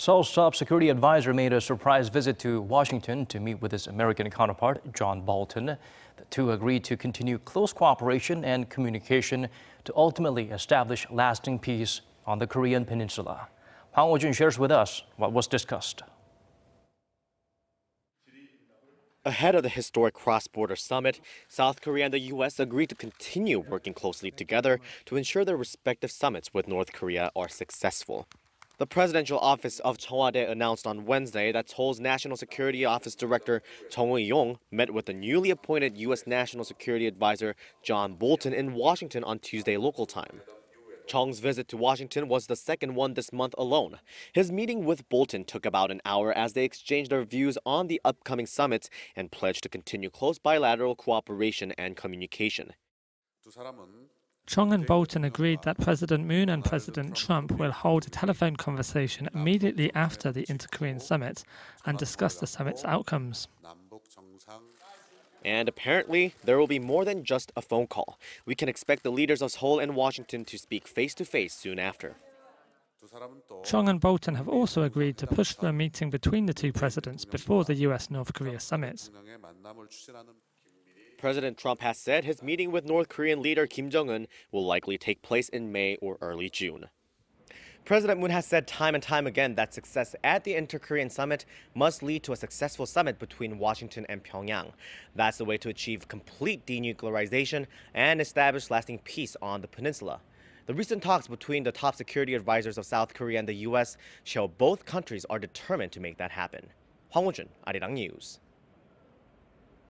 Seoul's top security advisor made a surprise visit to Washington to meet with his American counterpart, John Bolton. The two agreed to continue close cooperation and communication to ultimately establish lasting peace on the Korean peninsula. Hwang Ho-jun shares with us what was discussed. Ahead of the historic cross-border summit, South Korea and the U.S. agreed to continue working closely together to ensure their respective summits with North Korea are successful. The presidential office of Cheong-wa-dae announced on Wednesday that Seoul's National Security Office Director Chung Eui-yong met with the newly appointed U.S. National Security Advisor John Bolton in Washington on Tuesday local time. Chung's visit to Washington was the second one this month alone. His meeting with Bolton took about an hour as they exchanged their views on the upcoming summits and pledged to continue close bilateral cooperation and communication. Chung and Bolton agreed that President Moon and President Trump will hold a telephone conversation immediately after the Inter Korean summit and discuss the summit's outcomes. And apparently, there will be more than just a phone call. We can expect the leaders of Seoul and Washington to speak face to face soon after. Chung and Bolton have also agreed to push for a meeting between the two presidents before the US North Korea summit. President Trump has said his meeting with North Korean leader Kim Jong un will likely take place in May or early June. President Moon has said time and time again that success at the Inter-Korean summit must lead to a successful summit between Washington and Pyongyang. That's the way to achieve complete denuclearization and establish lasting peace on the peninsula. The recent talks between the top security advisors of South Korea and the U.S. show both countries are determined to make that happen. Hwang Ho-jun, Arirang News.